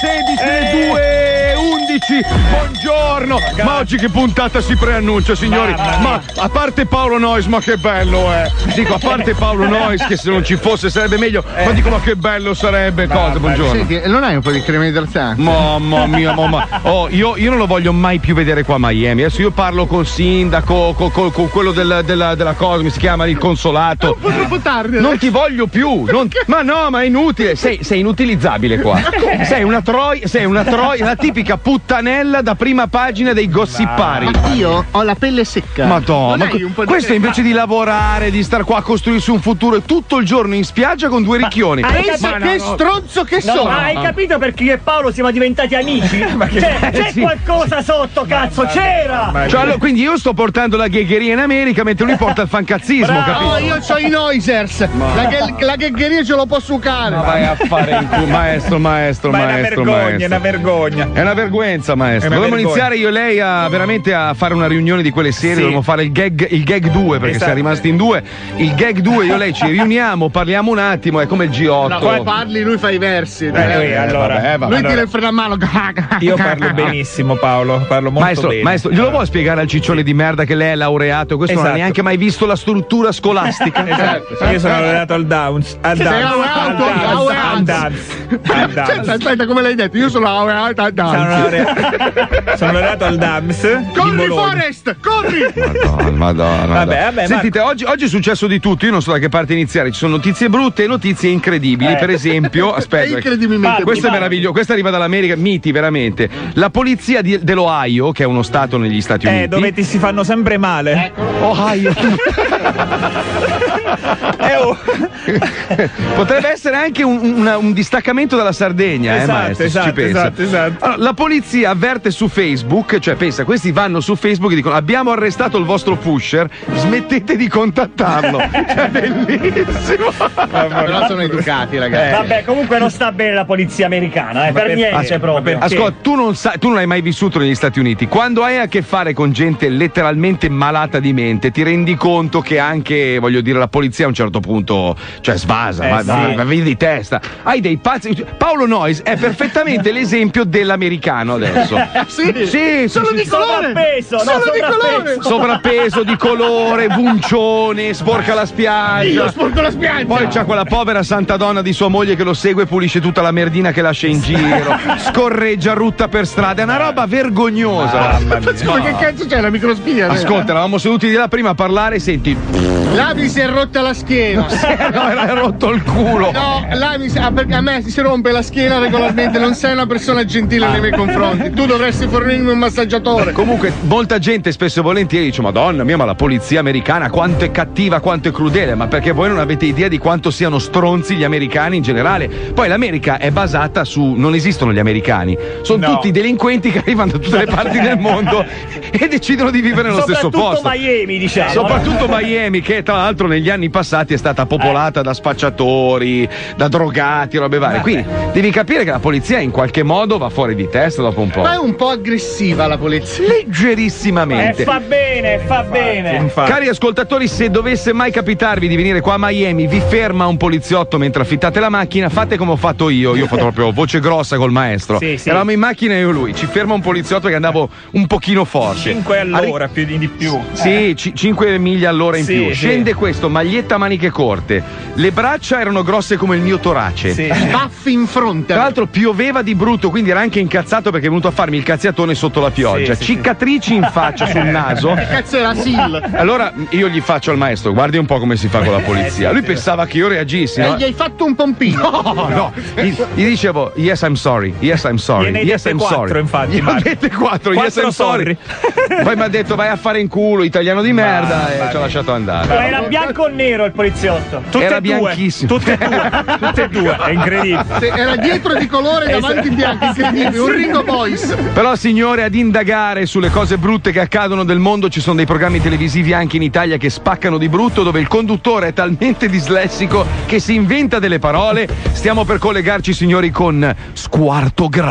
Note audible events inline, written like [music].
16, le 2, 11. Buongiorno. Ma oggi che puntata si preannuncia, signori? Ma a parte Paolo Nois, ma che bello è. Dico, a parte Paolo Nois, che se non ci fosse sarebbe meglio. Ma dico, ma che bello sarebbe. Cosa? Buongiorno. Senti, non hai un po' di crema idratante? Mamma mia, [laughs] mamma. Oh, io, io non lo voglio mai più vedere qua a Miami. Adesso io parlo col sindaco, con, con- con quello del- della, della cosa, come si chiama? Il consolato. Po' troppo tardi. Non ti voglio più. non- ma no, ma è inutile. Sei, sei inutilizzabile qua. Sei una troia, sei una troia, la tipica puttanella da prima pagina dei gossipari. Ma io ho la pelle secca. Madonna, ma questo invece di lavorare, di star qua a costruirsi un futuro, è tutto il giorno in spiaggia con due ricchioni. Pensa Ma no, che no. stronzo che No, sono. ma hai capito perché io e Paolo siamo diventati amici? [laughs] Cioè, c'è sì. qualcosa sotto, cazzo, c'era! Cioè, allora, quindi io sto portando la ghegheria in America mentre lui porta il fancazzismo, No, capito? io ho i Noisers. La, ghe- la ghegheria ce lo può sucare. Ma vai a fare in culo, maestro, maestro, Ma è una maestro, vergogna, è maestro. una vergogna. È una vergogna, maestro. È una Dovremmo iniziare io e lei a veramente a fare una riunione di quelle serie. Sì. Dovremmo fare il gag, il gag 2 perché Esatto. siamo rimasti in due. Il gag 2, io e lei ci riuniamo, parliamo un attimo, è come il G8. No, come parli, lui fa i versi. Eh, lui, allora, vabbè, vabbè. lui allora, tira il freno a mano. [laughs] io parlo benissimo, Paolo. Parlo molto Maestro, bene. maestro, glielo vuoi spiegare al ciccione di merda che lei è laureato questo non ha Esatto. neanche mai visto la struttura scolastica? [laughs] Esatto. Io sono laureato al Downs. Al Sei Downs. laureato? Al Downs. Al. Downs. Al Downs. Aspetta, aspetta, come l'hai detto? Io sono laureato a Sono danza. laureato, [laughs] sono laureato al DAMS. Corri. Forest, corri! Madonna, madonna, Vabbè, vabbè, Sentite, oggi, oggi è successo di tutto. Io non so da che parte iniziare. Ci sono notizie brutte e notizie incredibili. Eh. Per esempio, [laughs] aspetta, È incredibilmente questo è meraviglioso. Questa arriva dall'America, miti veramente. La polizia di- dell'Ohio, che è uno stato negli Stati Uniti. Eh, dove ti si fanno sempre male. Ohio. [laughs] [laughs] Eh. [laughs] Potrebbe essere anche un, una- un distaccamento dalla Sardegna, eh, Esatto, maestro, se esatto, ci pensa. esatto, esatto. Allora, la polizia avverte su Facebook, cioè pensa, questi vanno su Facebook e dicono abbiamo arrestato il vostro pusher, smettete di contattarlo. [laughs] Cioè, bellissimo. Però sono educati, ragazzi. Vabbè, comunque non sta bene la polizia americana, eh, per per- niente ma proprio. Ascolta, tu non, sai, tu non hai mai vissuto negli Stati Uniti. Quando hai a che fare con gente letteralmente malata di mente, ti rendi conto che anche, voglio dire, la polizia a un certo punto, cioè svasa, Eh, va, sì. va- va via di testa. Hai dei pazzi. Paolo Noyes è perfettamente [laughs] l'esempio dell'americano adesso. [laughs] Sì, Sì, Sono sì, di sì. colore! Sovrappeso, no, Sono di colore! sovrappeso. Sovrappeso di colore, vuncione, sporca la spiaggia. Io sporco la spiaggia! Poi c'ha quella povera santa donna di sua moglie che lo segue e pulisce tutta la merdina che lascia in giro. Scorreggia, rutta per strada. È una roba vergognosa. Mamma mia. Ma che cazzo c'è la microspia? Ascolta, eravamo seduti di là prima a parlare senti. Là mi si è rotta la schiena. [laughs] No, era rotto il culo. No, là mi si... ah, perché a me si rompe la schiena regolarmente, non sei una persona gentile nei miei confronti. Tu dovresti fornirmi un massaggiatore. Comunque, molta gente spesso e volentieri dice: Madonna mia, ma la polizia americana quanto è cattiva, quanto è crudele. Ma perché voi non avete idea di quanto siano stronzi gli americani in generale? Poi l'America è basata su. Non esistono gli americani, sono No. tutti delinquenti che arrivano da tutte le parti del mondo [laughs] e decidono di vivere nello stesso Soprattutto posto. Miami, diciamo. Soprattutto Miami, che tra l'altro negli anni passati è stata popolata da spacciatori, da drogati, robe varie. Quindi devi capire che la polizia in qualche modo va fuori di testa dopo un po'. Ma è un po' aggressiva la polizia. Eh, Leggerissimamente. fa bene, fa bene. Infatti. Cari ascoltatori, se dovesse mai capitarvi di venire qua a Miami, vi ferma un poliziotto mentre affittate la macchina, fate come ho fatto io. Io ho fatto proprio [laughs] voce grossa col maestro. Sì, sì. Eravamo in macchina io e lui. Ci ferma un poliziotto che andavo un pochino forte. 5 all'ora più di, di più. Sì, ci- 5 miglia all'ora in Sì, più. sì. Scende questo, maglietta a maniche corte. Le braccia erano grosse come il mio torace. Sì. Baffi in fronte. Tra l'altro pioveva di brutto, quindi era anche incazzato perché è venuto a farmi il cazziatone sotto la pioggia. Cicatrici in faccia sul [laughs] naso. Che cazzo era Sil? Allora io gli faccio al maestro, guardi un po' come si fa con la polizia. Lui pensava che io reagissi, E no? gli hai fatto un pompino. No, no, gli, gli dicevo yes I'm sorry, yes I'm sorry, yes I'm quattro, sorry. infatti, Gli ho dette quattro, yes Quattro I'm sorry. Poi mi ha detto vai a fare in culo, italiano di merda e ci ha lasciato andare. Ma era bianco o nero il poliziotto? Tutte Era e due. bianchissimo. Tutte e due. Tutte e due. È incredibile. Se Era dietro di colore e davanti in bianco, incredibile. Un Ringo Boys. Però signore, ad indagare sulle cose brutte che accadono nel mondo ci sono dei programmi televisivi anche in Italia che spaccano di brutto dove il conduttore è talmente dislessico che si inventa delle parole. Stiamo per collegarci signori con Squarto Gra.